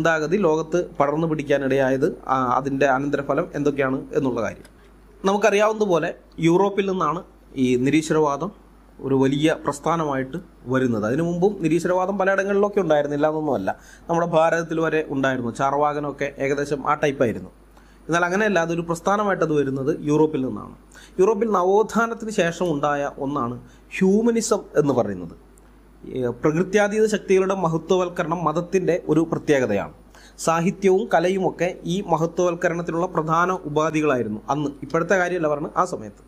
ചിന്താഗതി ലോകത്ത് പടർന്നു പിടിക്കാനിടയായത് അതിന്റെ അനന്തരഫലം എന്തൊക്കെയാണ് എന്നുള്ള കാര്യം. നമുക്കറിയാവുന്നതുപോലെ യൂറോപ്പിൽ നിന്നാണ് ഈ നിരീശ്വരവാദം ഒരു വലിയ പ്രസ്ഥാനമായിട്ട് വരുന്നത്. അതിനു മുമ്പും നിരീശ്വരവാദം പലയിടങ്ങളിലൊക്കെ ഉണ്ടായിരുന്നില്ല എന്നൊന്നുമല്ല. നമ്മുടെ ഭാരതത്തിൽ വരെ ഉണ്ടായിരുന്നു. ചാർവാകനൊക്കെ ഏകദേശം ആ ടൈപ്പായിരുന്നു എന്നാൽ അങ്ങനെയല്ല അതൊരു പ്രസ്ഥാനമായിട്ട് അത് വരുന്നത് യൂറോപ്പിൽ നിന്നാണ്. യൂറോപ്പിൽ നവോത്ഥാനത്തിന് ശേഷം ഉണ്ടായ ഒന്നാണ് ഹ്യൂമനിസം എന്ന് പറയുന്നത്. പ്രകൃത്യാതീത ശക്തികളുടെ മഹത്വവൽക്കരണം മതത്തിന്റെ ഒരു പ്രത്യേകതയാണ്. സാഹിത്യവും കലയുമൊക്കെ ഈ മഹത്വവൽക്കരണത്തിനുള്ള പ്രധാന ഉപാധികളായിരുന്നു അന്ന്. ഇപ്പോഴത്തെ കാര്യമല്ല പറഞ്ഞു ആ സമയത്ത്.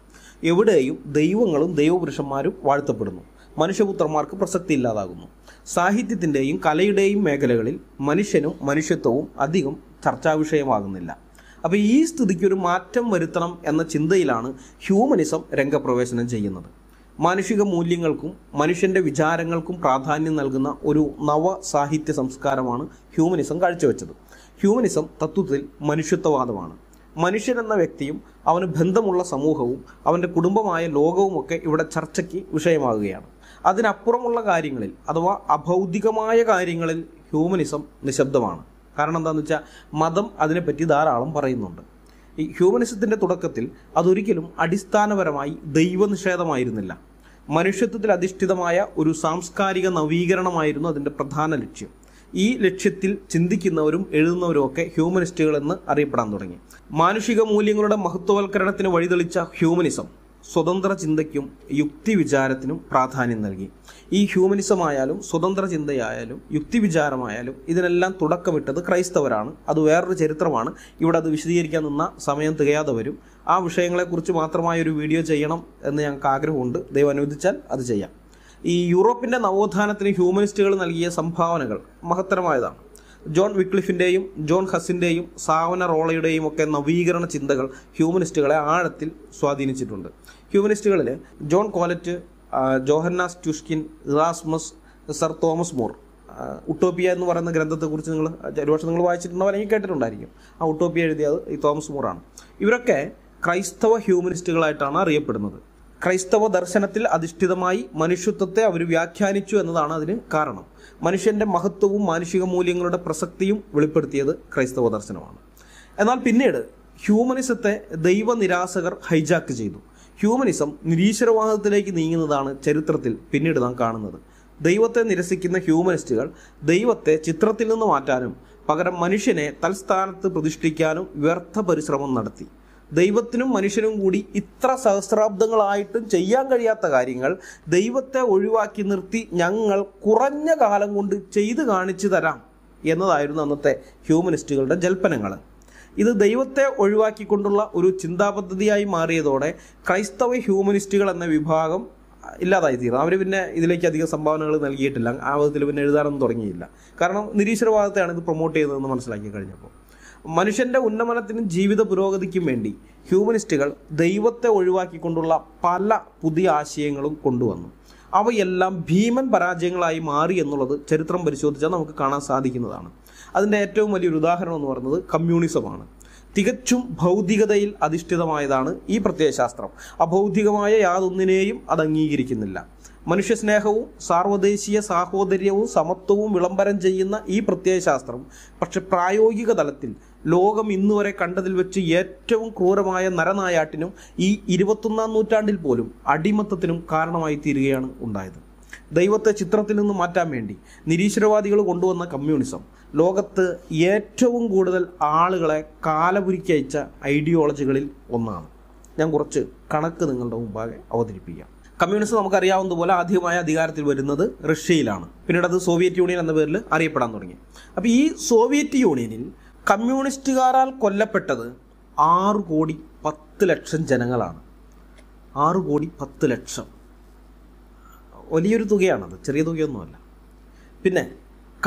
എവിടെയും ദൈവങ്ങളും ദൈവപുരുഷന്മാരും വാഴ്ത്തപ്പെടുന്നു. മനുഷ്യപുത്രന്മാർക്ക് പ്രസക്തി ഇല്ലാതാകുന്നു. സാഹിത്യത്തിന്റെയും കലയുടെയും മേഖലകളിൽ മനുഷ്യനും മനുഷ്യത്വവും അധികം ചർച്ചാ വിഷയമാകുന്നില്ല അപ്പോൾ ഈ സ്ഥിതിക്ക് ഒരു മാറ്റം വരുത്തണം എന്ന ചിന്തയിലാണ് ഹ്യൂമനിസം രംഗപ്രവേശനം ചെയ്യുന്നത്. മാനുഷിക മൂല്യങ്ങൾക്കും മനുഷ്യന്റെ വിചാരങ്ങൾക്കും പ്രാധാന്യം നൽകുന്ന ഒരു നവ സാഹിത്യ സംസ്കാരമാണ് ഹ്യൂമനിസം കാഴ്ചവെച്ചത്. ഹ്യൂമനിസം തത്വത്തിൽ മനുഷ്യത്വവാദമാണ്. മനുഷ്യൻ എന്ന വ്യക്തിയും അവന് ബന്ധമുള്ള സമൂഹവും അവന്റെ കുടുംബമായ ലോകവുമൊക്കെ ഇവിടെ ചർച്ചയ്ക്ക് വിഷയമാകുകയാണ്. അതിനപ്പുറമുള്ള കാര്യങ്ങളിൽ അഥവാ അഭൗതികമായ കാര്യങ്ങളിൽ ഹ്യൂമനിസം നിശബ്ദമാണ്. കാരണം എന്താണെന്ന് വെച്ചാൽ മതം അതിനെപ്പറ്റി ധാരാളം പറയുന്നുണ്ട്. ഈ ഹ്യൂമനിസത്തിന്റെ തുടക്കത്തിൽ അതൊരിക്കലും അടിസ്ഥാനപരമായി ദൈവനിഷേധമായിരുന്നില്ല. മനുഷ്യത്വത്തിൽ അധിഷ്ഠിതമായ ഒരു സാംസ്കാരിക നവീകരണമായിരുന്നു അതിന്റെ പ്രധാന ലക്ഷ്യം. ഈ ലക്ഷ്യത്തിൽ ചിന്തിക്കുന്നവരും എഴുതുന്നവരും ഒക്കെ ഹ്യൂമനിസ്റ്റുകൾ എന്ന് അറിയപ്പെടാൻ തുടങ്ങി. മാനുഷിക മൂല്യങ്ങളുടെ മഹത്വവൽക്കരണത്തിന് വഴിതെളിച്ച ഹ്യൂമനിസം സ്വതന്ത്ര ചിന്തയ്ക്കും യുക്തി വിചാരത്തിനും പ്രാധാന്യം നൽകി. ഈ ഹ്യൂമനിസം ആയാലും സ്വതന്ത്ര ചിന്തയായാലും യുക്തി വിചാരമായാലും ഇതിനെല്ലാം തുടക്കമിട്ടത് ക്രൈസ്തവരാണ്. അത് വേറൊരു ചരിത്രമാണ്. ഇവിടെ അത് വിശദീകരിക്കാൻ നിന്ന സമയം തികയാതെ വരും. ആ വിഷയങ്ങളെക്കുറിച്ച് മാത്രമായ ഒരു വീഡിയോ ചെയ്യണം എന്ന് ഞങ്ങൾക്ക് ആഗ്രഹമുണ്ട്. ദൈവം അനുവദിച്ചാൽ അത് ചെയ്യാം. ഈ യൂറോപ്പിന്റെ നവോത്ഥാനത്തിന് ഹ്യൂമനിസ്റ്റുകൾ നൽകിയ സംഭാവനകൾ മഹത്തരമായതാണ്. ജോൺ വിക്ലിഫിന്റെയും ജോൺ ഹസിന്റെയും സാവന റോളയുടെയും ഒക്കെ നവീകരണ ചിന്തകൾ ഹ്യൂമനിസ്റ്റുകളെ ആഴത്തിൽ സ്വാധീനിച്ചിട്ടുണ്ട്. ഹ്യൂമനിസ്റ്റുകളിൽ John Colet Johannes ട്യുഷ്കിൻ Erasmus sir Thomas More. Utopia എന്ന് പറയുന്ന ഗ്രന്ഥത്തെക്കുറിച്ച് നിങ്ങൾ ഒരുപക്ഷെ നിങ്ങൾ വായിച്ചിട്ടുണ്ടോ? അല്ലെങ്കിൽ കേട്ടിട്ടുണ്ടായിരിക്കും. ആ ഉട്ടോപ്പിയ എഴുതിയത് ഈ തോമസ് മോറാണ് ഇവരൊക്കെ ക്രൈസ്തവ ഹ്യൂമനിസ്റ്റുകളായിട്ടാണ് അറിയപ്പെടുന്നത്. ക്രൈസ്തവ ദർശനത്തിൽ അധിഷ്ഠിതമായി മനുഷ്യത്വത്തെ അവർ വ്യാഖ്യാനിച്ചു എന്നതാണ് അതിന് കാരണം. മനുഷ്യന്റെ മഹത്വവും മാനുഷിക മൂല്യങ്ങളുടെ പ്രസക്തിയും വെളിപ്പെടുത്തിയത് ക്രൈസ്തവ ദർശനമാണ്. എന്നാൽ പിന്നീട് ഹ്യൂമനിസത്തെ ദൈവനിരാസകർ ഹൈജാക്ക് ചെയ്തു. ഹ്യൂമനിസം നിരീശ്വരവാദത്തിലേക്ക് നീങ്ങുന്നതാണ് ചരിത്രത്തിൽ പിന്നീട് നാം കാണുന്നത്. ദൈവത്തെ നിരസിക്കുന്ന ഹ്യൂമനിസ്റ്റുകൾ ദൈവത്തെ ചിത്രത്തിൽ നിന്ന് മാറ്റാനും പകരം മനുഷ്യനെ തൽസ്ഥാനത്ത് പ്രതിഷ്ഠിക്കാനും വ്യർത്ഥ പരിശ്രമം നടത്തി. ദൈവത്തിനും മനുഷ്യനും കൂടി ഇത്ര സഹസ്രാബ്ദങ്ങളായിട്ടും ചെയ്യാൻ കഴിയാത്ത കാര്യങ്ങൾ ദൈവത്തെ ഒഴിവാക്കി നിർത്തി ഞങ്ങൾ കുറഞ്ഞ കാലം കൊണ്ട് ചെയ്തു കാണിച്ചു തരാം എന്നതായിരുന്നു അന്നത്തെ ഹ്യൂമനിസ്റ്റുകളുടെ ജൽപ്പനങ്ങൾ ഇത് ദൈവത്തെ ഒഴിവാക്കിക്കൊണ്ടുള്ള ഒരു ചിന്താപദ്ധതിയായി മാറിയതോടെ ക്രൈസ്തവ ഹ്യൂമനിസ്റ്റുകൾ എന്ന വിഭാഗം ഇല്ലാതായി തീർന്നു അവർ പിന്നെ ഇതിലേക്ക് അധികം സംഭാവനകൾ നൽകിയിട്ടില്ല. ആ വിധത്തിൽ പിന്നെ എഴുതാനൊന്നും തുടങ്ങിയില്ല. കാരണം നിരീശ്വരവാദത്തെയാണ് ഇത് പ്രൊമോട്ട് ചെയ്തതെന്ന് മനസ്സിലാക്കി കഴിഞ്ഞപ്പോൾ. മനുഷ്യന്റെ ഉന്നമനത്തിനും ജീവിത പുരോഗതിക്കും വേണ്ടി ഹ്യൂമനിസ്റ്റുകൾ ദൈവത്തെ ഒഴിവാക്കിക്കൊണ്ടുള്ള പല പുതിയ ആശയങ്ങളും കൊണ്ടുവന്നു. അവയെല്ലാം ഭീമൻ പരാജയങ്ങളായി മാറി എന്നുള്ളത് ചരിത്രം പരിശോധിച്ചാൽ നമുക്ക് കാണാൻ സാധിക്കുന്നതാണ്. അതിന്റെ ഏറ്റവും വലിയൊരു ഉദാഹരണം എന്ന് പറയുന്നത് കമ്മ്യൂണിസമാണ് തികച്ചും ഭൗതികതയിൽ അധിഷ്ഠിതമായതാണ് ഈ പ്രത്യയശാസ്ത്രം. അഭൗതികമായ യാതൊന്നിനെയും അത് അംഗീകരിക്കുന്നില്ല. മനുഷ്യസ്നേഹവും സാർവദേശീയ സാഹോദര്യവും സമത്വവും വിളംബരം ചെയ്യുന്ന ഈ പ്രത്യയശാസ്ത്രം പക്ഷെ പ്രായോഗിക തലത്തിൽ ലോകം ഇന്നു വരെ കണ്ടതിൽ വെച്ച് ഏറ്റവും ക്രൂരമായ നരനായാട്ടിനും ഈ ഇരുപത്തൊന്നാം നൂറ്റാണ്ടിൽ പോലും അടിമത്തത്തിനും കാരണമായി തീരുകയാണ് ഉണ്ടായത്. ദൈവത്തെ ചിത്രത്തിൽ നിന്ന് മാറ്റാൻ വേണ്ടി നിരീശ്വരവാദികൾ കൊണ്ടുവന്ന കമ്മ്യൂണിസം ലോകത്ത് ഏറ്റവും കൂടുതൽ ആളുകളെ കാലപുരിക്കയച്ച ഐഡിയോളജികളിൽ ഒന്നാണ്. ഞാൻ കുറച്ച് കണക്ക് നിങ്ങളുടെ മുമ്പാകെ അവതരിപ്പിക്കാം. കമ്മ്യൂണിസം നമുക്കറിയാവുന്നതുപോലെ ആദ്യമായ അധികാരത്തിൽ വരുന്നത് റഷ്യയിലാണ്. പിന്നീട് അത് സോവിയറ്റ് യൂണിയൻ എന്ന പേരിൽ അറിയപ്പെടാൻ തുടങ്ങി. അപ്പോൾ ഈ സോവിയറ്റ് യൂണിയനിൽ കമ്മ്യൂണിസ്റ്റുകാരാൽ കൊല്ലപ്പെട്ടത് ആറ് കോടി പത്ത് ലക്ഷം ജനങ്ങളാണ്. ആറ് കോടി പത്ത് ലക്ഷം. വലിയൊരു തുകയാണത്. ചെറിയ തുകയൊന്നുമല്ല. പിന്നെ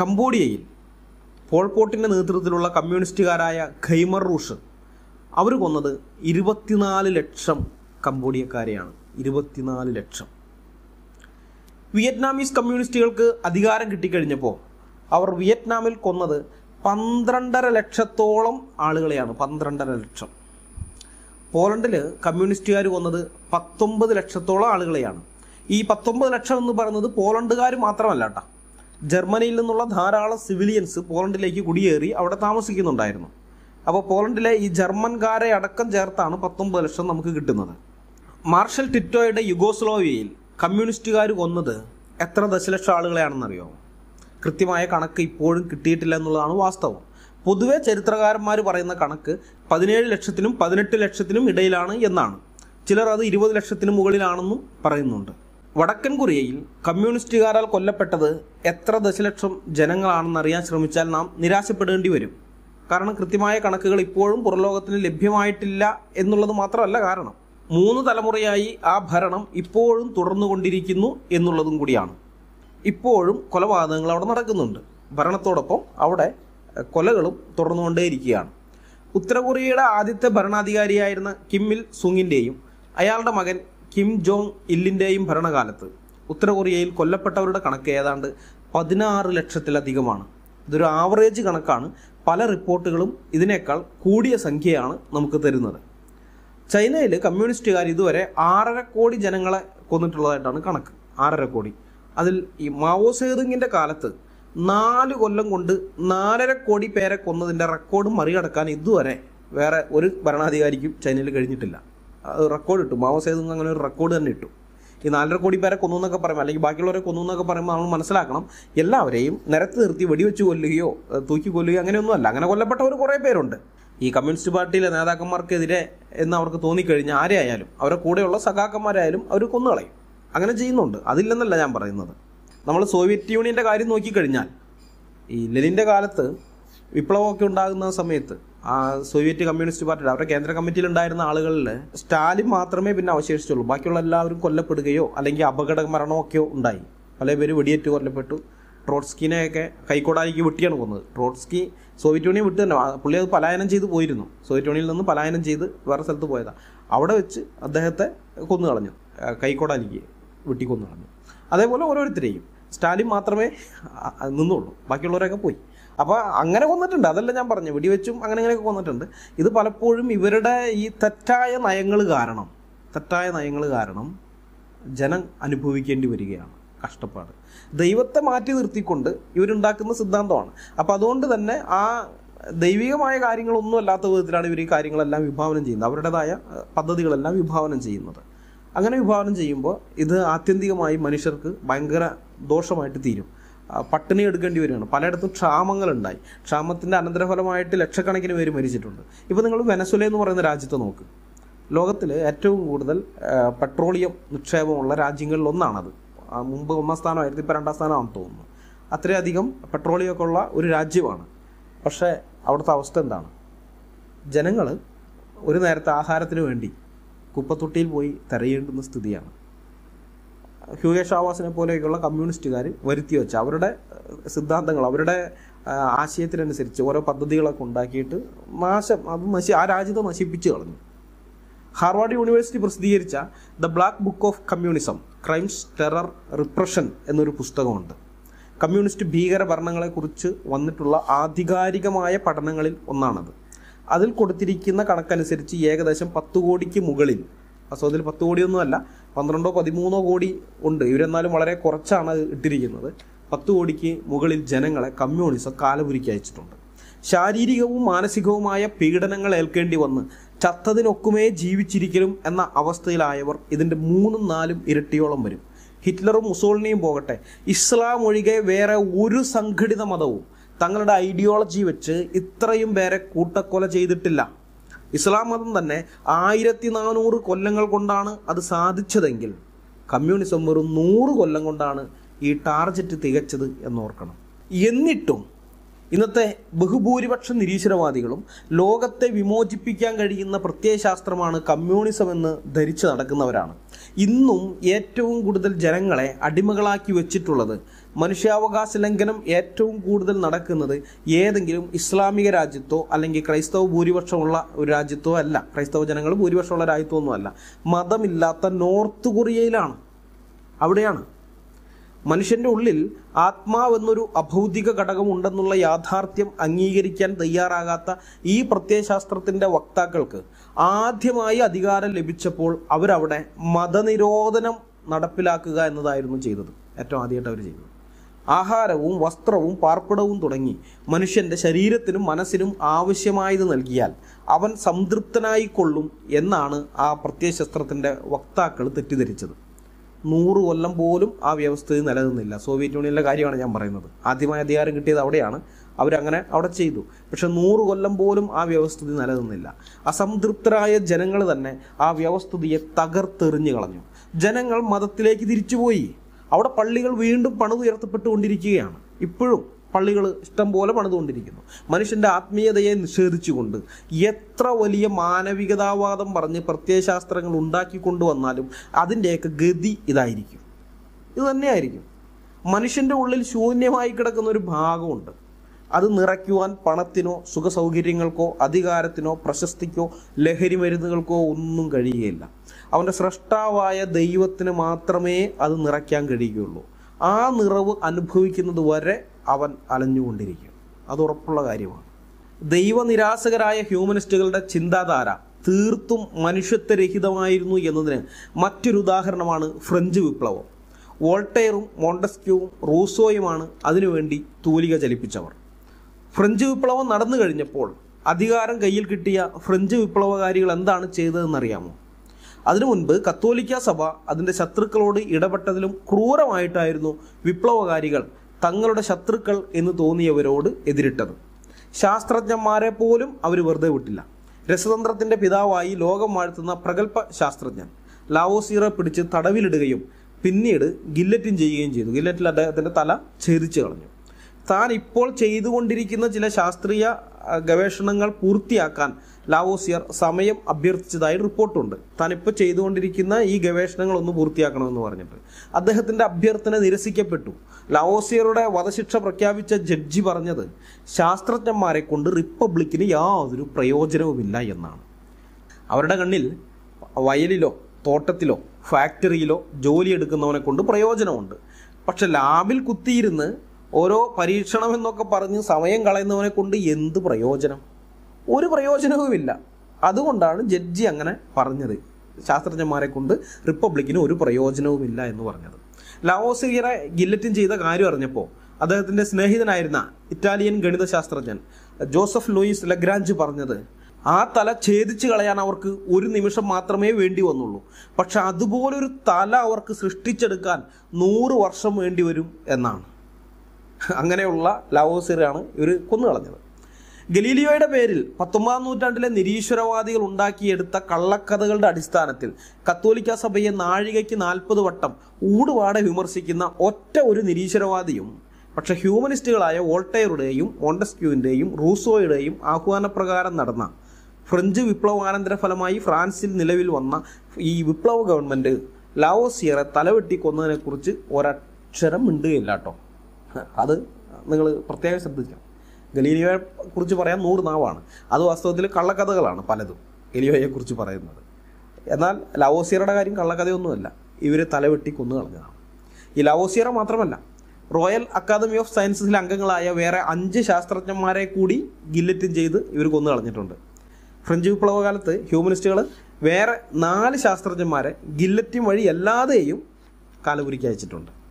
കംബോഡിയയിൽ പോൾപോട്ടിന്റെ നേതൃത്വത്തിലുള്ള കമ്മ്യൂണിസ്റ്റുകാരായ ഖൈമർ റൂഷ് അവർ കൊന്നത് ഇരുപത്തിനാല് ലക്ഷം കംബോഡിയക്കാരെയാണ് ഇരുപത്തിനാല് ലക്ഷം. വിയറ്റ്നാമീസ് കമ്മ്യൂണിസ്റ്റുകൾക്ക് അധികാരം കിട്ടിക്കഴിഞ്ഞപ്പോൾ അവർ വിയറ്റ്നാമിൽ കൊന്നത് പന്ത്രണ്ടര ലക്ഷത്തോളം ആളുകളെയാണ്. പന്ത്രണ്ടര ലക്ഷം. പോളണ്ടിൽ കമ്മ്യൂണിസ്റ്റുകാർ കൊന്നത് പത്തൊമ്പത് ലക്ഷത്തോളം ആളുകളെയാണ്. ഈ പത്തൊമ്പത് ലക്ഷം എന്ന് പറയുന്നത് പോളണ്ടുകാർ മാത്രമല്ല കേട്ടോ. ജർമ്മനിയിൽ നിന്നുള്ള ധാരാളം സിവിലിയൻസ് പോളണ്ടിലേക്ക് കുടിയേറി അവിടെ താമസിക്കുന്നുണ്ടായിരുന്നു. അപ്പോൾ പോളണ്ടിലെ ഈ ജർമ്മൻകാരെ അടക്കം ചേർത്താണ് പത്തൊമ്പത് ലക്ഷം നമുക്ക് കിട്ടുന്നത്. മാർഷൽ ടിറ്റോയുടെ യുഗോസ്ലോവിയയിൽ കമ്മ്യൂണിസ്റ്റുകാർ കൊന്നത് എത്ര ദശലക്ഷം ആളുകളെയാണെന്നറിയോ? കൃത്യമായ കണക്ക് ഇപ്പോഴും കിട്ടിയിട്ടില്ല എന്നുള്ളതാണ് വാസ്തവം. പൊതുവെ ചരിത്രകാരന്മാർ പറയുന്ന കണക്ക് പതിനേഴ് ലക്ഷത്തിനും പതിനെട്ട് ലക്ഷത്തിനും ഇടയിലാണ് എന്നാണ്. ചിലർ അത് ഇരുപത് ലക്ഷത്തിന് മുകളിലാണെന്നും പറയുന്നുണ്ട്. വടക്കൻ കൊറിയയിൽ കമ്മ്യൂണിസ്റ്റുകാരാൽ കൊല്ലപ്പെട്ടത് എത്ര ദശലക്ഷം ജനങ്ങളാണെന്നറിയാൻ ശ്രമിച്ചാൽ നാം നിരാശപ്പെടേണ്ടി വരും. കാരണം കൃത്യമായ കണക്കുകൾ ഇപ്പോഴും പുറലോകത്തിന് ലഭ്യമായിട്ടില്ല എന്നുള്ളത് മാത്രമല്ല കാരണം. മൂന്ന് തലമുറയായി ആ ഭരണം ഇപ്പോഴും തുടർന്നുകൊണ്ടിരിക്കുന്നു എന്നുള്ളതും കൂടിയാണ്. ഇപ്പോഴും കൊലപാതകങ്ങൾ അവിടെ നടക്കുന്നുണ്ട്. ഭരണത്തോടൊപ്പം അവിടെ കൊലകളും തുടർന്നുകൊണ്ടേയിരിക്കുകയാണ്. ഉത്തര കൊറിയയുടെ ആദ്യത്തെ ഭരണാധികാരിയായിരുന്ന കിമ്മിൽ സുങ്ങിന്റെയും അയാളുടെ മകൻ കിം ജോങ് ഇല്ലിന്റെയും ഭരണകാലത്ത് ഉത്തര കൊറിയയിൽ കൊല്ലപ്പെട്ടവരുടെ കണക്ക് ഏതാണ്ട് പതിനാറ് ലക്ഷത്തിലധികമാണ്. ഇതൊരു ആവറേജ് കണക്കാണ്. പല റിപ്പോർട്ടുകളും ഇതിനേക്കാൾ കൂടിയ സംഖ്യയാണ് നമുക്ക് തരുന്നത്. ചൈനയിൽ കമ്മ്യൂണിസ്റ്റുകാർ ഇതുവരെ ആറര കോടി ജനങ്ങളെ കൊന്നിട്ടുള്ളതായിട്ടാണ് കണക്ക്. ആറര കോടി. അതിൽ ഈ മാവോ സേതുങ്ങിന്റെ കാലത്ത് നാല് കൊല്ലം കൊണ്ട് നാലര കോടി പേരെ കൊന്നതിന്റെ റെക്കോർഡ് മറികടക്കാൻ ഇതുവരെ വേറെ ഒരു ഭരണാധികാരിക്കും ചൈനയിൽ കഴിഞ്ഞിട്ടില്ല. റെക്കോർഡ് ഇട്ടു. മാവോ സേതുങ് അങ്ങനെ ഒരു റെക്കോർഡ് തന്നെ ഇട്ടു. ഈ നാലര കോടി പേരെ കൊന്നു എന്നൊക്കെ പറയുമ്പോൾ അല്ലെങ്കിൽ ബാക്കിയുള്ളവരെ കൊന്നു എന്നൊക്കെ പറയുമ്പോൾ നമ്മൾ മനസ്സിലാക്കണം എല്ലാവരെയും നിരത്ത് നിർത്തി വെടിവെച്ച് കൊല്ലുകയോ തൂക്കി കൊല്ലുകയോ അങ്ങനെയൊന്നുമല്ല അങ്ങനെ കൊല്ലപ്പെട്ടവർ കുറേ പേരുണ്ട്. ഈ കമ്മ്യൂണിസ്റ്റ് പാർട്ടിയിലെ നേതാക്കന്മാർക്കെതിരെ എന്ന് അവർക്ക് തോന്നിക്കഴിഞ്ഞാൽ ആരെയായാലും അവരെ കൂടെയുള്ള സഖാക്കന്മാരായാലും അവർ കൊന്നുകളയും അങ്ങനെ ചെയ്യുന്നുണ്ട്. അതില്ലെന്നല്ല ഞാൻ പറയുന്നത്. നമ്മൾ സോവിയറ്റ് യൂണിയന്റെ കാര്യം നോക്കിക്കഴിഞ്ഞാൽ ഈ ലെനിന്റെ കാലത്ത് വിപ്ലവമൊക്കെ ഉണ്ടാകുന്ന സമയത്ത് ആ സോവിയറ്റ് കമ്മ്യൂണിസ്റ്റ് പാർട്ടിയുടെ അവരുടെ കേന്ദ്ര കമ്മിറ്റിയിൽ ഉണ്ടായിരുന്ന ആളുകളിൽ സ്റ്റാലിൻ മാത്രമേ പിന്നെ അവശേഷിച്ചുള്ളൂ. ബാക്കിയുള്ള എല്ലാവരും കൊല്ലപ്പെടുകയോ അല്ലെങ്കിൽ അപകട മരണമൊക്കെയോ ഉണ്ടായി. പല പേര് വെടിയേറ്റ് കൊല്ലപ്പെട്ടു. ട്രോട്സ്കിനെയൊക്കെ കൈക്കോടാലിക്ക് വെട്ടിയാണ് കൊന്നത്. ട്രോട്സ്കി സോവിയറ്റ് യൂണിയൻ വിട്ട് തന്നെ. പുള്ളി അത് പലായനം ചെയ്ത് പോയിരുന്നു. സോവിയറ്റ് യൂണിയനിൽ നിന്ന് പലായനം ചെയ്ത് വേറെ സ്ഥലത്ത് പോയതാണ് അവിടെ വെച്ച് അദ്ദേഹത്തെ കൊന്നു കളഞ്ഞു. കൈക്കോടാലിക്ക് വെട്ടി കൊന്നു കളഞ്ഞു. അതേപോലെ ഓരോരുത്തരെയും. സ്റ്റാലിൻ മാത്രമേ നിന്നുള്ളൂ. ബാക്കിയുള്ളവരൊക്കെ പോയി. അപ്പോൾ അങ്ങനെ കൊന്നിട്ടുണ്ട്. അതല്ല ഞാൻ പറഞ്ഞു വെടിവെച്ചും അങ്ങനെ അങ്ങനെയൊക്കെ കൊന്നിട്ടുണ്ട്. ഇത് പലപ്പോഴും ഇവരുടെ ഈ തെറ്റായ നയങ്ങൾ കാരണം തെറ്റായ നയങ്ങൾ കാരണം ജനം അനുഭവിക്കേണ്ടി വരികയാണ് കഷ്ടപ്പാട്. ദൈവത്തെ മാറ്റി നിർത്തിക്കൊണ്ട് ഇവരുണ്ടാക്കുന്ന സിദ്ധാന്തമാണ്. അപ്പോൾ അതുകൊണ്ട് തന്നെ ആ ദൈവികമായ കാര്യങ്ങളൊന്നും അല്ലാത്ത വിധത്തിലാണ് ഇവർ ഈ കാര്യങ്ങളെല്ലാം വിഭാവനം ചെയ്യുന്നത്. അവരുടേതായ പദ്ധതികളെല്ലാം വിഭാവനം ചെയ്യുന്നത്. അങ്ങനെ വിഭാവനം ചെയ്യുമ്പോൾ ഇത് ആത്യന്തികമായി മനുഷ്യർക്ക് ഭയങ്കര ദോഷമായിട്ട് തീരും. പട്ടിണി എടുക്കേണ്ടി വരികയാണ്. പലയിടത്തും ക്ഷാമങ്ങളുണ്ടായി. ക്ഷാമത്തിന്റെ അനന്തരഫലമായിട്ട് ലക്ഷക്കണക്കിന് പേര് മരിച്ചിട്ടുണ്ട്. ഇപ്പോൾ നിങ്ങൾ വെനസ്വല എന്ന് പറയുന്ന രാജ്യത്തെ നോക്ക്. ലോകത്തിൽ ഏറ്റവും കൂടുതൽ പെട്രോളിയം നിക്ഷേപമുള്ള രാജ്യങ്ങളിൽ ഒന്നാണത് മുമ്പ് ഒന്നാം സ്ഥാനമായിരുന്നു ഇപ്പോൾ രണ്ടാം സ്ഥാനമാണെന്ന് തോന്നുന്നു. അത്രയധികം പെട്രോളിയം ഒക്കെ ഉള്ള ഒരു രാജ്യമാണ്. പക്ഷേ അവിടുത്തെ അവസ്ഥ എന്താണ്? ജനങ്ങൾ ഒരു നേരത്തെ ആഹാരത്തിന് വേണ്ടി കുപ്പത്തൊട്ടിയിൽ പോയി തിരയേണ്ടുന്ന സ്ഥിതിയാണ്. ഹ്യൂഗെ ഷാവാസിനെ പോലെയൊക്കെയുള്ള കമ്മ്യൂണിസ്റ്റുകാർ വരുത്തി വെച്ച അവരുടെ സിദ്ധാന്തങ്ങൾ അവരുടെ ആശയത്തിനനുസരിച്ച് ഓരോ പദ്ധതികളൊക്കെ ഉണ്ടാക്കിയിട്ട് നാശം അത് നശി ആ രാജ്യത്തെ നശിപ്പിച്ചു കളഞ്ഞു. ഹാർവാർഡ് യൂണിവേഴ്സിറ്റി പ്രസിദ്ധീകരിച്ച the black book of communism crimes terror repression എന്നൊരു പുസ്തകമുണ്ട്. കമ്മ്യൂണിസ്റ്റ് ഭീകര ഭരണങ്ങളെക്കുറിച്ച് വന്നിട്ടുള്ള ആധികാരികമായ പഠനങ്ങളിൽ ഒന്നാണത്. അതിൽ കൊടുത്തിരിക്കുന്ന കണക്കനുസരിച്ച് ഏകദേശം പത്ത് കോടിക്ക് മുകളിൽ വാസ്തവത്തിൽ പത്ത് കോടിയൊന്നുമല്ല പന്ത്രണ്ടോ പതിമൂന്നോ കോടി ഉണ്ട്. ഇവരെന്നാലും വളരെ കുറച്ചാണ് ഇട്ടിരിക്കുന്നത്. പത്ത് കോടിക്ക് മുകളിൽ ജനങ്ങളെ കമ്മ്യൂണിസം കാലപുരിക്ക് അയച്ചിട്ടുണ്ട്. ശാരീരികവും മാനസികവുമായ പീഡനങ്ങൾ ഏൽക്കേണ്ടി വന്ന് ചത്തതിനൊക്കുമേ ജീവിച്ചിരിക്കലും എന്ന അവസ്ഥയിലായവർ ഇതിന്റെ മൂന്നും നാലും ഇരട്ടിയോളം വരും. ഹിറ്റ്ലറും മുസോളിനിയും പോകട്ടെ. ഇസ്ലാം ഒഴികെ വേറെ ഒരു സംഘടിത മതവും തങ്ങളുടെ ഐഡിയോളജി വെച്ച് ഇത്രയും പേരെ കൂട്ടക്കൊല ചെയ്തിട്ടില്ല. ഇസ്ലാം മതം തന്നെ ആയിരത്തി നാനൂറ് കൊല്ലങ്ങൾ കൊണ്ടാണ് അത് സാധിച്ചതെങ്കിൽ കമ്മ്യൂണിസം വെറും നൂറ് കൊല്ലം കൊണ്ടാണ് ഈ ടാർജറ്റ് തികച്ചത് എന്നോർക്കണം. എന്നിട്ടും ഇന്നത്തെ ബഹുഭൂരിപക്ഷ നിരീശ്വരവാദികളും ലോകത്തെ വിമോചിപ്പിക്കാൻ കഴിയുന്ന പ്രത്യയശാസ്ത്രമാണ് കമ്മ്യൂണിസം എന്ന് ധരിച്ചു നടക്കുന്നവരാണ്. ഇന്നും ഏറ്റവും കൂടുതൽ ജനങ്ങളെ അടിമകളാക്കി വെച്ചിട്ടുള്ളത് മനുഷ്യാവകാശ ലംഘനം ഏറ്റവും കൂടുതൽ നടക്കുന്നത് ഏതെങ്കിലും ഇസ്ലാമിക രാജ്യത്തോ അല്ലെങ്കിൽ ക്രൈസ്തവ ഭൂരിപക്ഷമുള്ള ഒരു രാജ്യത്തോ അല്ല. ക്രൈസ്തവ ജനങ്ങൾ ഭൂരിപക്ഷമുള്ള രാജ്യത്തോ ഒന്നുമല്ല മതമില്ലാത്ത നോർത്ത് കൊറിയയിലാണ്. അവിടെയാണ്. മനുഷ്യന്റെ ഉള്ളിൽ ആത്മാവെന്നൊരു അഭൗതിക ഘടകം ഉണ്ടെന്നുള്ള യാഥാർത്ഥ്യം അംഗീകരിക്കാൻ തയ്യാറാകാത്ത ഈ പ്രത്യയശാസ്ത്രത്തിന്റെ വക്താക്കൾക്ക് ആദ്യമായി അധികാരം ലഭിച്ചപ്പോൾ അവരവിടെ മതനിരോധനം നടപ്പിലാക്കുക എന്നതായിരുന്നു ചെയ്തത്. ഏറ്റവും ആദ്യമായിട്ട് അവർ ചെയ്തത്. ആഹാരവും വസ്ത്രവും പാർപ്പിടവും തുടങ്ങി മനുഷ്യന്റെ ശരീരത്തിനും മനസ്സിനും ആവശ്യമായത് നൽകിയാൽ അവൻ സംതൃപ്തനായിക്കൊള്ളും എന്നാണ് ആ പ്രത്യയശസ്ത്രത്തിന്റെ വക്താക്കൾ തെറ്റിദ്ധരിച്ചത്. നൂറ് കൊല്ലം പോലും ആ വ്യവസ്ഥയിൽ നിലനിന്നില്ല. സോവിയറ്റ് യൂണിയനിലെ കാര്യമാണ് ഞാൻ പറയുന്നത്. ആദ്യമായ അധികാരം കിട്ടിയത് അവിടെയാണ്. അവരങ്ങനെ അവിടെ ചെയ്തു. പക്ഷെ നൂറ് കൊല്ലം പോലും ആ വ്യവസ്ഥിതി നിലനിന്നില്ല. അസംതൃപ്തരായ ജനങ്ങൾ തന്നെ ആ വ്യവസ്ഥിതിയെ തകർത്തെറിഞ്ഞു കളഞ്ഞു. ജനങ്ങൾ മതത്തിലേക്ക് തിരിച്ചുപോയി. അവിടെ പള്ളികൾ വീണ്ടും പണിതുയർത്തപ്പെട്ടുകൊണ്ടിരിക്കുകയാണ്. ഇപ്പോഴും പള്ളികൾ ഇഷ്ടം പോലെ പണിതുകൊണ്ടിരിക്കുന്നു. മനുഷ്യന്റെ ആത്മീയതയെ നിഷേധിച്ചുകൊണ്ട് എത്ര വലിയ മാനവികതാവാദം പറഞ്ഞ് പ്രത്യയശാസ്ത്രങ്ങൾ ഉണ്ടാക്കിക്കൊണ്ടുവന്നാലും അതിന്റെയൊക്കെ ഗതി ഇതായിരിക്കും. ഇത് തന്നെയായിരിക്കും. മനുഷ്യന്റെ ഉള്ളിൽ ശൂന്യമായി കിടക്കുന്ന ഒരു ഭാഗമുണ്ട്. അത് നിറയ്ക്കുവാൻ പണത്തിനോ സുഖസൗകര്യങ്ങൾക്കോ അധികാരത്തിനോ പ്രശസ്തിക്കോ ലഹരി മരുന്നുകൾക്കോ ഒന്നും കഴിയുകയില്ല. അവന്റെ സൃഷ്ടാവായ ദൈവത്തിന് മാത്രമേ അത് നിറയ്ക്കാൻ കഴിയുകയുള്ളൂ. ആ നിറവ് അനുഭവിക്കുന്നത് വരെ അവൻ അലഞ്ഞുകൊണ്ടിരിക്കും. അത് ഉറപ്പുള്ള കാര്യമാണ്. ദൈവനിരാസകരായ ഹ്യൂമനിസ്റ്റുകളുടെ ചിന്താധാര തീർത്തും മനുഷ്യത്വരഹിതമായിരുന്നു എന്നതിന് മറ്റൊരു ഉദാഹരണമാണ് ഫ്രഞ്ച് വിപ്ലവം. വോൾട്ടയറും മോണ്ടസ്ക്യൂവും റൂസോയുമാണ് അതിനുവേണ്ടി തൂലിക ചലിപ്പിച്ചവർ. ഫ്രഞ്ച് വിപ്ലവം നടന്നു കഴിഞ്ഞപ്പോൾ അധികാരം കയ്യിൽ കിട്ടിയ ഫ്രഞ്ച് വിപ്ലവകാരികൾ എന്താണ് ചെയ്തതെന്നറിയാമോ? അതിനു മുൻപ് കത്തോലിക്ക സഭ അതിന്റെ ശത്രുക്കളോട് ഇടപെട്ടതിലും ക്രൂരമായിട്ടായിരുന്നു വിപ്ലവകാരികൾ തങ്ങളുടെ ശത്രുക്കൾ എന്ന് തോന്നിയവരോട് എതിരിട്ടത്. ശാസ്ത്രജ്ഞന്മാരെ പോലും അവർ വെറുതെ വിട്ടില്ല. രസതന്ത്രത്തിന്റെ പിതാവായി ലോകം വാഴ്ത്തുന്ന പ്രഗത്ഭ ശാസ്ത്രജ്ഞൻ ലാവോസീറെ പിടിച്ച് തടവിലിടുകയും പിന്നീട് ഗില്ലറ്റിൻ ചെയ്യുകയും ചെയ്തു. ഗില്ലറ്റിൽ അദ്ദേഹത്തിന്റെ തല ഛേദിച്ചു കളഞ്ഞു. താൻ ഇപ്പോൾ ചെയ്തുകൊണ്ടിരിക്കുന്ന ചില ശാസ്ത്രീയ ഗവേഷണങ്ങൾ പൂർത്തിയാക്കാൻ ലാവോസിയർ സമയം അഭ്യർത്ഥിച്ചതായി റിപ്പോർട്ടുണ്ട്. താൻ ഇപ്പോൾ ചെയ്തുകൊണ്ടിരിക്കുന്ന ഈ ഗവേഷണങ്ങൾ ഒന്ന് പൂർത്തിയാക്കണമെന്ന് പറഞ്ഞിട്ട്. അദ്ദേഹത്തിന്റെ അഭ്യർത്ഥന നിരസിക്കപ്പെട്ടു. ലാവോസിയറുടെ വധശിക്ഷ പ്രഖ്യാപിച്ച ജഡ്ജി പറഞ്ഞത് ശാസ്ത്രജ്ഞന്മാരെ കൊണ്ട് റിപ്പബ്ലിക്കിന് യാതൊരു പ്രയോജനവുമില്ല എന്നാണ്. അവരുടെ കണ്ണിൽ വയലിലോ തോട്ടത്തിലോ ഫാക്ടറിയിലോ ജോലിയെടുക്കുന്നവനെ കൊണ്ട് പ്രയോജനമുണ്ട്. പക്ഷെ ലാബിൽ കുത്തിയിരുന്ന് ഓരോ പരീക്ഷണം എന്നൊക്കെ പറഞ്ഞ് സമയം കളയുന്നവനെ കൊണ്ട് എന്ത് പ്രയോജനം? ഒരു പ്രയോജനവുമില്ല. അതുകൊണ്ടാണ് ജഡ്ജി അങ്ങനെ പറഞ്ഞത്. ശാസ്ത്രജ്ഞന്മാരെ കൊണ്ട് റിപ്പബ്ലിക്കിന് ഒരു പ്രയോജനവുമില്ല എന്ന് പറഞ്ഞത്. ലാവോസിയറെ ഗില്ലറ്റിൻ ചെയ്ത കാര്യം അറിഞ്ഞപ്പോൾ അദ്ദേഹത്തിന്റെ സ്നേഹിതനായിരുന്ന ഇറ്റാലിയൻ ഗണിത ശാസ്ത്രജ്ഞൻ ജോസഫ് ലൂയിസ് ലഗ്രാഞ്ച് പറഞ്ഞത് ആ തല ഛേദിച്ച് കളയാൻ അവർക്ക് ഒരു നിമിഷം മാത്രമേ വേണ്ടി വന്നുള്ളൂ. പക്ഷെ അതുപോലൊരു തല അവർക്ക് സൃഷ്ടിച്ചെടുക്കാൻ നൂറ് വർഷം വേണ്ടി വരും എന്നാണ്. അങ്ങനെയുള്ള ലാവോസിറാണ് ഇവർ കൊന്നുകളഞ്ഞത്. ഗലീലിയോയുടെ പേരിൽ പത്തൊമ്പതാം നൂറ്റാണ്ടിലെ നിരീശ്വരവാദികൾ ഉണ്ടാക്കിയെടുത്ത കള്ളക്കഥകളുടെ അടിസ്ഥാനത്തിൽ കത്തോലിക്ക സഭയെ നാഴികയ്ക്ക് നാൽപ്പത് വട്ടം ഊടുപാടെ വിമർശിക്കുന്ന ഒറ്റ ഒരു നിരീശ്വരവാദിയും പക്ഷെ ഹ്യൂമനിസ്റ്റുകളായ വോൾട്ടയറുടെയും മോണ്ടസ്ക്യൂവിന്റെയും റൂസോയുടെയും ആഹ്വാനപ്രകാരം നടന്ന ഫ്രഞ്ച് വിപ്ലവാനന്തര ഫലമായി ഫ്രാൻസിൽ നിലവിൽ വന്ന ഈ വിപ്ലവ ഗവൺമെന്റ് ലാവോസിയറെ തലവെട്ടി കൊന്നതിനെക്കുറിച്ച് ഒരക്ഷരം മിണ്ടുകയില്ല കേട്ടോ. അത് നിങ്ങൾ പ്രത്യേകം ശ്രദ്ധിക്കണം. ഗലീലിയോയെ കുറിച്ച് പറയാൻ നൂറ് നാവാണ്. അത് വാസ്തവത്തിൽ കള്ളക്കഥകളാണ് പലതും ഗലീലിയോയെക്കുറിച്ച് പറയുന്നത്. എന്നാൽ ലാവോസിയറുടെ കാര്യം കള്ളക്കഥയൊന്നുമല്ല. ഇവരെ തലവെട്ടി കൊന്നു കളഞ്ഞതാണ്. ഈ ലാവോസിയറ മാത്രമല്ല റോയൽ അക്കാദമി ഓഫ് സയൻസസിലെ അംഗങ്ങളായ വേറെ അഞ്ച് ശാസ്ത്രജ്ഞന്മാരെ കൂടി ഗില്ലറ്റിൻ ചെയ്ത് ഇവർ കൊന്നു കളഞ്ഞിട്ടുണ്ട്. ഫ്രഞ്ച് വിപ്ലവകാലത്ത് ഹ്യൂമനിസ്റ്റുകൾ വേറെ നാല് ശാസ്ത്രജ്ഞന്മാരെ ഗില്ലറ്റിൻ വഴി അല്ലാതെയും കാലപുരിക്ക് അയച്ചിട്ടുണ്ട്.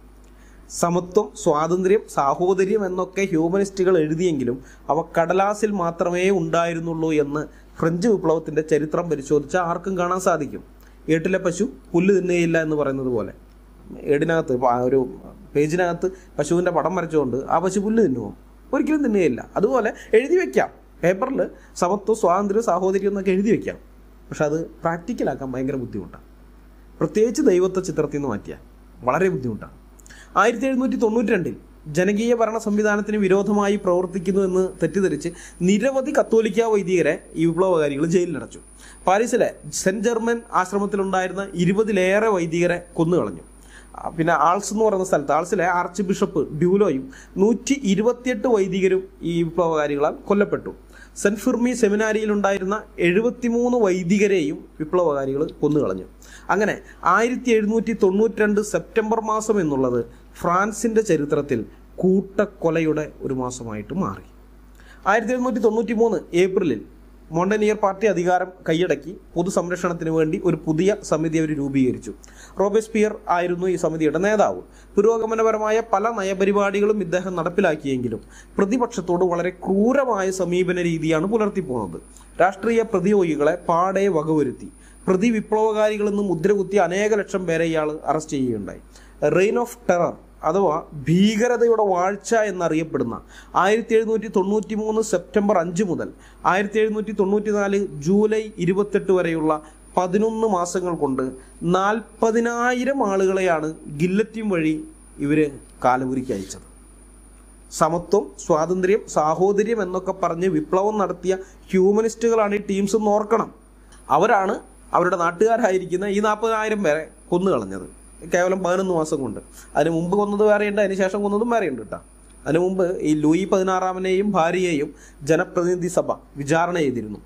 സമത്വം സ്വാതന്ത്ര്യം സാഹോദര്യം എന്നൊക്കെ ഹ്യൂമനിസ്റ്റുകൾ എഴുതിയെങ്കിലും അവ കടലാസിൽ മാത്രമേ ഉണ്ടായിരുന്നുള്ളൂ എന്ന് ഫ്രഞ്ച് വിപ്ലവത്തിന്റെ ചരിത്രം പരിശോധിച്ച ആർക്കും കാണാൻ സാധിക്കും. ഏട്ടിലെ പശു പുല്ല് തിന്നുകയില്ല എന്ന് പറയുന്നത് പോലെ. ഏടിനകത്ത് ഒരു പേജിനകത്ത് പശുവിന്റെ പടം വരച്ചുകൊണ്ട് ആ പശു പുല്ല് തിന്നുമോ ഒരിക്കലും തിന്നുകയില്ല. അതുപോലെ എഴുതി വെക്കാം. പേപ്പറിൽ സമത്വം സ്വാതന്ത്ര്യം സാഹോദര്യം എന്നൊക്കെ എഴുതി വെക്കാം. പക്ഷെ അത് പ്രാക്ടിക്കലാക്കാൻ ഭയങ്കര ബുദ്ധിമുട്ടാണ് പ്രത്യേകിച്ച് ദൈവത്വ ചിത്രത്തിൽ നിന്ന് മാറ്റിയാൽ വളരെ ബുദ്ധിമുട്ടാണ് ആയിരത്തി എഴുന്നൂറ്റി തൊണ്ണൂറ്റി രണ്ടിൽ ജനകീയ ഭരണ സംവിധാനത്തിന് വിരോധമായി പ്രവർത്തിക്കുന്നു എന്ന് തെറ്റിദ്ധരിച്ച് നിരവധി കത്തോലിക്ക വൈദികരെ ഈ വിപ്ലവകാരികൾ ജയിലിലടച്ചു. പാരീസിലെ സെന്റ് ജർമ്മൻ ആശ്രമത്തിലുണ്ടായിരുന്ന ഇരുപതിലേറെ വൈദികരെ കൊന്നുകളഞ്ഞു. പിന്നെ ആൾസ് എന്ന് പറയുന്ന സ്ഥലത്ത് ആൾസിലെ ആർച്ച് ബിഷപ്പ് ഡ്യൂലോയും നൂറ്റി ഇരുപത്തിയെട്ട് വൈദികരും ഈ വിപ്ലവകാരികളാൽ കൊല്ലപ്പെട്ടു. സെന്റ് ഫിർമി സെമിനാരിയിലുണ്ടായിരുന്ന എഴുപത്തിമൂന്ന് വൈദികരെയും വിപ്ലവകാരികൾ കൊന്നുകളഞ്ഞു. അങ്ങനെ ആയിരത്തി എഴുന്നൂറ്റി തൊണ്ണൂറ്റി രണ്ട് സെപ്റ്റംബർ മാസം എന്നുള്ളത് ഫ്രാൻസിന്റെ ചരിത്രത്തിൽ കൂട്ടക്കൊലയുടെ ഒരു മാസമായിട്ട് മാറി. ആയിരത്തി എഴുന്നൂറ്റി തൊണ്ണൂറ്റി മൂന്ന് ഏപ്രിലിൽ മോണ്ടനിയർ പാർട്ടി അധികാരം കൈയടക്കി പൊതുസംരക്ഷണത്തിന് വേണ്ടി ഒരു പുതിയ സമിതി അവർ രൂപീകരിച്ചു. റോബസ്പിയർ ആയിരുന്നു ഈ സമിതിയുടെ നേതാവ്. പുരോഗമനപരമായ പല നയപരിപാടികളും ഇദ്ദേഹം നടപ്പിലാക്കിയെങ്കിലും പ്രതിപക്ഷത്തോട് വളരെ ക്രൂരമായ സമീപന രീതിയാണ് പുലർത്തിപ്പോകുന്നത് രാഷ്ട്രീയ പ്രതിയോഗികളെ പാടെ വകവരുത്തി. പ്രതി വിപ്ലവകാരികളെന്ന് മുദ്രകുത്തി അനേക ലക്ഷം പേരെ ഇയാൾ അറസ്റ്റ് ചെയ്യുകയുണ്ടായി. റെയിൻ ഓഫ് ടെറർ അഥവാ ഭീകരതയുടെ വാഴ്ച എന്നറിയപ്പെടുന്ന ആയിരത്തി എഴുന്നൂറ്റി തൊണ്ണൂറ്റി മൂന്ന് സെപ്റ്റംബർ അഞ്ച് മുതൽ ആയിരത്തി എഴുന്നൂറ്റി തൊണ്ണൂറ്റി നാല് ജൂലൈ ഇരുപത്തെട്ട് വരെയുള്ള പതിനൊന്ന് മാസങ്ങൾ കൊണ്ട് നാൽപ്പതിനായിരം ആളുകളെയാണ് ഗില്ലറ്റിൻ വഴി ഇവർ കാലപുരിക്ക് അയച്ചത്. സമത്വം സ്വാതന്ത്ര്യം സാഹോദര്യം എന്നൊക്കെ പറഞ്ഞ് വിപ്ലവം നടത്തിയ ഹ്യൂമനിസ്റ്റുകളാണ് ഈ ടീംസ് എന്ന് ഓർക്കണം. അവരാണ് അവരുടെ നാട്ടുകാരായിരിക്കുന്ന ഈ നാൽപ്പതിനായിരം പേരെ കൊന്നു കളഞ്ഞത് കേവലം പതിനൊന്ന് മാസം കൊണ്ട്. അതിന് മുമ്പ് കൊന്നത് വേറെയുണ്ട് അതിന് ശേഷം കൊന്നതും വേറെയുണ്ട് കേട്ടോ അതിന് മുമ്പ് ഈ ലൂയി പതിനാറാമനെയും ഭാര്യയെയും ജനപ്രതിനിധി സഭ വിചാരണ ചെയ്തിരുന്നു.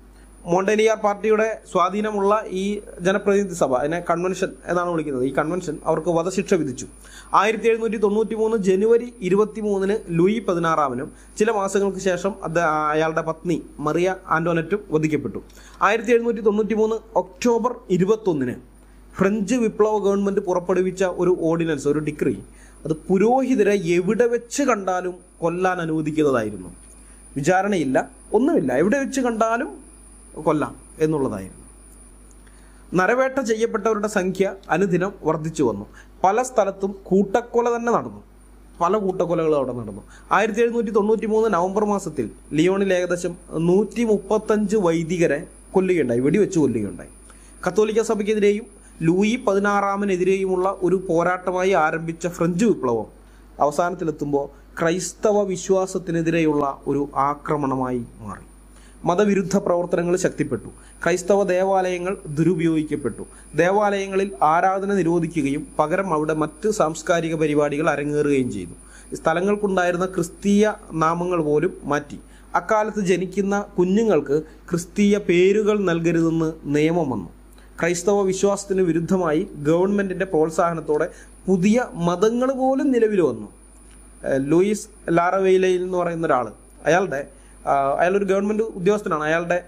മോണ്ടനിയാർ പാർട്ടിയുടെ സ്വാധീനമുള്ള ഈ ജനപ്രതിനിധി സഭ അതിനെ കൺവെൻഷൻ എന്നാണ് വിളിക്കുന്നത്. ഈ കൺവെൻഷൻ അവർക്ക് വധശിക്ഷ വിധിച്ചു. ആയിരത്തി എഴുന്നൂറ്റി തൊണ്ണൂറ്റി മൂന്ന് ജനുവരി ഇരുപത്തി മൂന്നിന് ലൂയി പതിനാറാമനും ചില മാസങ്ങൾക്ക് ശേഷം അത് അയാളുടെ പത്നി മറിയ ആന്റോനറ്റും വധിക്കപ്പെട്ടു. ആയിരത്തി എഴുന്നൂറ്റി തൊണ്ണൂറ്റി മൂന്ന് ഒക്ടോബർ ഇരുപത്തൊന്നിന് ഫ്രഞ്ച് വിപ്ലവ ഗവൺമെന്റ് പുറപ്പെടുവിച്ച ഒരു ഓർഡിനൻസ് ഒരു ഡിക്രി അത് പുരോഹിതരെ എവിടെ വെച്ച് കണ്ടാലും കൊല്ലാൻ അനുവദിക്കുന്നതായിരുന്നു. വിചാരണയില്ല ഒന്നുമില്ല. എവിടെ വെച്ച് കണ്ടാലും കൊല്ലാം എന്നുള്ളതായിരുന്നു. നരവേട്ട ചെയ്യപ്പെട്ടവരുടെ സംഖ്യ അനുദിനം വർദ്ധിച്ചു വന്നു. പല സ്ഥലത്തും കൂട്ടക്കൊല തന്നെ നടന്നു. പല കൂട്ടക്കൊലകളും അവിടെ നടന്നു. ആയിരത്തി എഴുന്നൂറ്റി തൊണ്ണൂറ്റി മൂന്ന് നവംബർ മാസത്തിൽ ലിയോണിൽ ഏകദേശം നൂറ്റി മുപ്പത്തഞ്ച് വൈദികരെ കൊല്ലുകയുണ്ടായി വെടിവെച്ച് കൊല്ലുകയുണ്ടായി. കത്തോലിക്ക സഭയ്ക്കെതിരെയും ലൂയി പതിനാറാമനെതിരെയുമുള്ള ഒരു പോരാട്ടമായി ആരംഭിച്ച ഫ്രഞ്ച് വിപ്ലവം അവസാനത്തിലെത്തുമ്പോൾ ക്രൈസ്തവ വിശ്വാസത്തിനെതിരെയുള്ള ഒരു ആക്രമണമായി മാറി. മതവിരുദ്ധ പ്രവർത്തനങ്ങൾ ശക്തിപ്പെട്ടു. ക്രൈസ്തവ ദേവാലയങ്ങൾ ദുരുപയോഗിക്കപ്പെട്ടു. ദേവാലയങ്ങളിൽ ആരാധന നിരോധിക്കുകയും പകരം അവിടെ മറ്റ് സാംസ്കാരിക പരിപാടികൾ അരങ്ങേറുകയും ചെയ്തു. സ്ഥലങ്ങൾക്കുണ്ടായിരുന്ന ക്രിസ്തീയ നാമങ്ങൾ പോലും മാറ്റി. അക്കാലത്ത് ജനിക്കുന്ന കുഞ്ഞുങ്ങൾക്ക് ക്രിസ്തീയ പേരുകൾ നൽകരുതെന്ന് നിയമം വന്നു. ക്രൈസ്തവ വിശ്വാസത്തിന് വിരുദ്ധമായി ഗവൺമെന്റിന്റെ പ്രോത്സാഹനത്തോടെ പുതിയ മതങ്ങൾ പോലും നിലവിൽ വന്നു. ലൂയിസ് ലാറവെയിലയിൽ എന്ന് പറയുന്ന ഒരാൾ അയാളുടെ അയാളൊരു ഗവൺമെന്റ് ഉദ്യോഗസ്ഥനാണ്. അയാളുടെ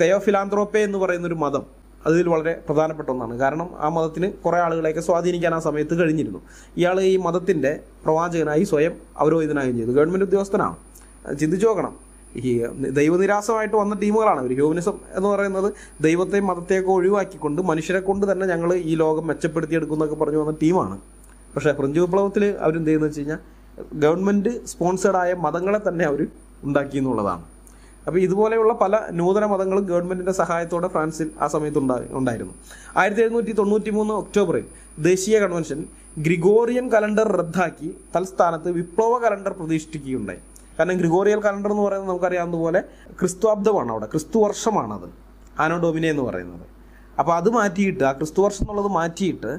തെയോഫിലാന്ത്രോപ്പെ എന്ന് പറയുന്ന ഒരു മതം അതിൽ വളരെ പ്രധാനപ്പെട്ട ഒന്നാണ്. കാരണം ആ മതത്തിന് കുറേ ആളുകളെയൊക്കെ സ്വാധീനിക്കാൻ ആ സമയത്ത് കഴിഞ്ഞിരുന്നു. ഇയാൾ ഈ മതത്തിന്റെ പ്രവാചകനായി സ്വയം അവരോധിതനാകുകയും ചെയ്തു. ഗവൺമെന്റ് ഉദ്യോഗസ്ഥനാണ്. ചിന്തിച്ചു നോക്കണം. ഈ ദൈവനിരാസമായിട്ട് വന്ന ടീമുകളാണ് ഒരു ഹ്യൂമനിസം എന്ന് പറയുന്നത് ദൈവത്തെയും മതത്തെയൊക്കെ ഒഴിവാക്കിക്കൊണ്ട് മനുഷ്യരെ കൊണ്ട് തന്നെ ഞങ്ങൾ ഈ ലോകം മെച്ചപ്പെടുത്തിയെടുക്കുന്നൊക്കെ പറഞ്ഞു വന്ന ടീമാണ്. പക്ഷേ ഫ്രഞ്ച് വിപ്ലവത്തിൽ അവരെന്ത് ചെയ്യുന്നത് വെച്ച് കഴിഞ്ഞാൽ ഗവൺമെന്റ് സ്പോൺസേഡായ മതങ്ങളെ തന്നെ അവർ ഉണ്ടാക്കി എന്നുള്ളതാണ്. അപ്പോൾ ഇതുപോലെയുള്ള പല നൂതന മതങ്ങളും ഗവൺമെന്റിന്റെ സഹായത്തോടെ ഫ്രാൻസിൽ ആ സമയത്ത് ഉണ്ടാ ഉണ്ടായിരുന്നു. ആയിരത്തി എഴുന്നൂറ്റി തൊണ്ണൂറ്റി മൂന്ന് ഒക്ടോബറിൽ ദേശീയ കൺവെൻഷൻ ഗ്രിഗോറിയൻ കലണ്ടർ റദ്ദാക്കി തൽസ്ഥാനത്ത് വിപ്ലവ കലണ്ടർ പ്രതിഷ്ഠിക്കുകയുണ്ടായി. കാരണം ഗ്രിഗോറിയൽ കലണ്ടർ എന്ന് പറയുന്നത് നമുക്കറിയാവുന്നതുപോലെ ക്രിസ്തുവാബ്ദമാണ് അവിടെ. ക്രിസ്തു വർഷമാണത് ആനോ ഡോമിനെ എന്ന് പറയുന്നത്. അപ്പോൾ അത് മാറ്റിയിട്ട് ആ ക്രിസ്തു വർഷം എന്നുള്ളത് മാറ്റിയിട്ട്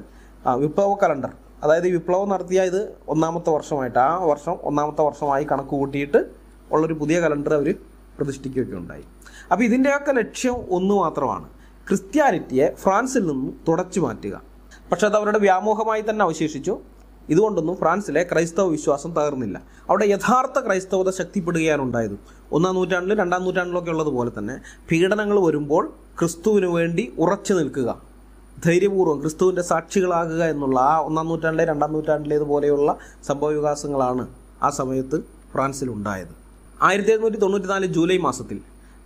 വിപ്ലവ കലണ്ടർ അതായത് വിപ്ലവം നടത്തിയ ഇത് ഒന്നാമത്തെ വർഷമായിട്ട് ആ വർഷം ഒന്നാമത്തെ വർഷമായി കണക്ക് കൂട്ടിയിട്ട് ഉള്ളൊരു പുതിയ കലണ്ടർ അവർ പ്രതിഷ്ഠിക്കുകയൊക്കെ ഉണ്ടായി അപ്പോൾ ഇതിന്റെയൊക്കെ ലക്ഷ്യം ഒന്ന് മാത്രമാണ്. ക്രിസ്ത്യാനിറ്റിയെ ഫ്രാൻസിൽ നിന്നും തുടച്ചു മാറ്റുക. പക്ഷെ അത് അവരുടെ വ്യാമോഹമായി തന്നെ അവശേഷിച്ചു. ഇതുകൊണ്ടൊന്നും ഫ്രാൻസിലെ ക്രൈസ്തവ വിശ്വാസം തകർന്നില്ല. അവിടെ യഥാർത്ഥ ക്രൈസ്തവത ശക്തിപ്പെടുകയാണ് ഉണ്ടായത്. ഒന്നാം നൂറ്റാണ്ടിലും രണ്ടാം നൂറ്റാണ്ടിലൊക്കെ ഉള്ളതുപോലെ തന്നെ പീഡനങ്ങൾ വരുമ്പോൾ ക്രിസ്തുവിന് വേണ്ടി ഉറച്ചു നിൽക്കുക. ധൈര്യപൂർവം ക്രിസ്തുവിന്റെ സാക്ഷികളാകുക എന്നുള്ള ആ ഒന്നാം നൂറ്റാണ്ടിലെ രണ്ടാം നൂറ്റാണ്ടിലേതുപോലെയുള്ള സംഭവവികാസങ്ങളാണ് ആ സമയത്ത് ഫ്രാൻസിൽ ഉണ്ടായത് ആയിരത്തി എഴുന്നൂറ്റി തൊണ്ണൂറ്റി നാല് ജൂലൈ മാസത്തിൽ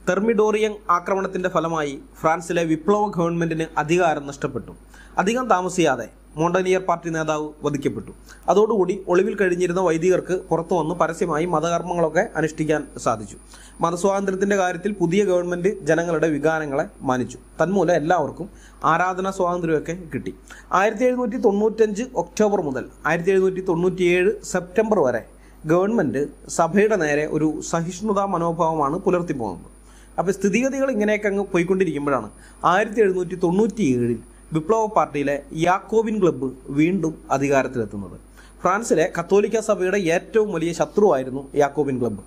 തെർമിഡോറിയൻ ആക്രമണത്തിന്റെ ഫലമായി ഫ്രാൻസിലെ വിപ്ലവ ഗവൺമെന്റിന് അധികാരം നഷ്ടപ്പെട്ടു. അധികം താമസിയാതെ മോണ്ടനിയർ പാർട്ടി നേതാവ് വധിക്കപ്പെട്ടു. അതോടുകൂടി ഒളിവിൽ കഴിഞ്ഞിരുന്ന വൈദികർക്ക് പുറത്തു വന്ന് പരസ്യമായി മതകർമ്മങ്ങളൊക്കെ അനുഷ്ഠിക്കാൻ സാധിച്ചു. മതസ്വാതന്ത്ര്യത്തിന്റെ കാര്യത്തിൽ പുതിയ ഗവൺമെന്റ് ജനങ്ങളുടെ വികാരങ്ങളെ മാനിച്ചു. തന്മൂലം എല്ലാവർക്കും ആരാധനാ സ്വാതന്ത്ര്യമൊക്കെ കിട്ടി. ആയിരത്തി എഴുന്നൂറ്റി തൊണ്ണൂറ്റഞ്ച് ഒക്ടോബർ മുതൽ ആയിരത്തി എഴുന്നൂറ്റി തൊണ്ണൂറ്റിയേഴ് സെപ്റ്റംബർ വരെ ഗവൺമെന്റ് സഭയുടെ നേരെ ഒരു സഹിഷ്ണുതാ മനോഭാവമാണ് പുലർത്തി പോകുന്നത്. അപ്പോൾ സ്ഥിതിഗതികൾ ഇങ്ങനെയൊക്കെ അങ്ങ് പോയിക്കൊണ്ടിരിക്കുമ്പോഴാണ് ആയിരത്തി എഴുന്നൂറ്റി തൊണ്ണൂറ്റി ഏഴിൽ വിപ്ലവ പാർട്ടിയിലെ യാക്കോബിൻ ക്ലബ്ബ് വീണ്ടും അധികാരത്തിലെത്തുന്നത്. ഫ്രാൻസിലെ കത്തോലിക്ക സഭയുടെ ഏറ്റവും വലിയ ശത്രുവായിരുന്നു യാക്കോബിൻ ക്ലബ്ബ്.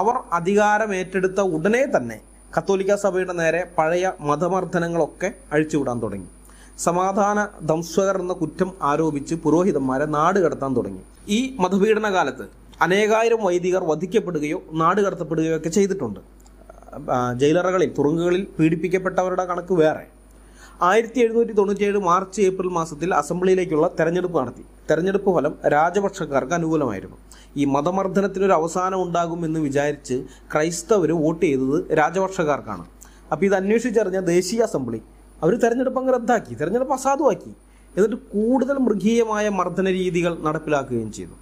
അവർ അധികാരം ഏറ്റെടുത്ത ഉടനെ തന്നെ കത്തോലിക്ക സഭയുടെ നേരെ പഴയ മതമർദ്ദനങ്ങളൊക്കെ അഴിച്ചുവിടാൻ തുടങ്ങി. സമാധാന ധംസകർ എന്ന കുറ്റം ആരോപിച്ച് പുരോഹിതന്മാരെ നാട് കടത്താൻ തുടങ്ങി. ഈ മതപീഡനകാലത്ത് അനേകായിരം വൈദികർ വധിക്കപ്പെടുകയോ നാട് കടത്തപ്പെടുകയോ ഒക്കെ ചെയ്തിട്ടുണ്ട്. ജയിലറുകളിൽ തുറുങ്കുകളിൽ പീഡിപ്പിക്കപ്പെട്ടവരുടെ കണക്ക് വേറെ. ആയിരത്തി എഴുന്നൂറ്റി തൊണ്ണൂറ്റിയേഴ് മാർച്ച് ഏപ്രിൽ മാസത്തിൽ അസംബ്ലിയിലേക്കുള്ള തെരഞ്ഞെടുപ്പ് നടത്തി. തെരഞ്ഞെടുപ്പ് ഫലം രാജപക്ഷക്കാർക്ക് അനുകൂലമായിരുന്നു. ഈ മതമർദ്ദനത്തിനൊരു അവസാനം ഉണ്ടാകുമെന്ന് വിചാരിച്ച് ക്രൈസ്തവർ വോട്ട് ചെയ്തത് രാജപക്ഷക്കാർക്കാണ്. അപ്പോൾ ഇത് അന്വേഷിച്ചറിഞ്ഞ ദേശീയ അസംബ്ലി അവർ തെരഞ്ഞെടുപ്പ് അങ്ങ് റദ്ദാക്കി തെരഞ്ഞെടുപ്പ് അസാധുവാക്കി. എന്നിട്ട് കൂടുതൽ മൃഗീയമായ മർദ്ദന രീതികൾ നടപ്പിലാക്കുകയും ചെയ്തു.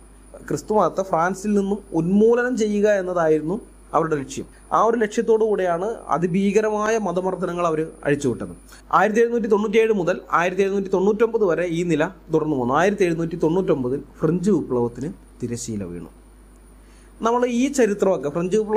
ക്രിസ്തു മതത്തെ ഫ്രാൻസിൽ നിന്നും ഉന്മൂലനം ചെയ്യുക എന്നതായിരുന്നു അവരുടെ ലക്ഷ്യം. ആ ഒരു ലക്ഷ്യത്തോടു കൂടെയാണ് അതിഭീകരമായ മതമർദ്ദനങ്ങൾ അവർ അഴിച്ചുവിട്ടത്. ആയിരത്തി എഴുന്നൂറ്റി തൊണ്ണൂറ്റിയേഴ് മുതൽ ആയിരത്തി എഴുന്നൂറ്റി തൊണ്ണൂറ്റൊമ്പത് വരെ ഈ നില തുടർന്നു പോന്നു ആയിരത്തി എഴുന്നൂറ്റി തൊണ്ണൂറ്റൊമ്പതിൽ ഫ്രഞ്ച് വിപ്ലവത്തിന് തിരശീല വീണു. നമ്മൾ ഈ ചരിത്രമൊക്കെ ഫ്രഞ്ച് വിപ്ലവം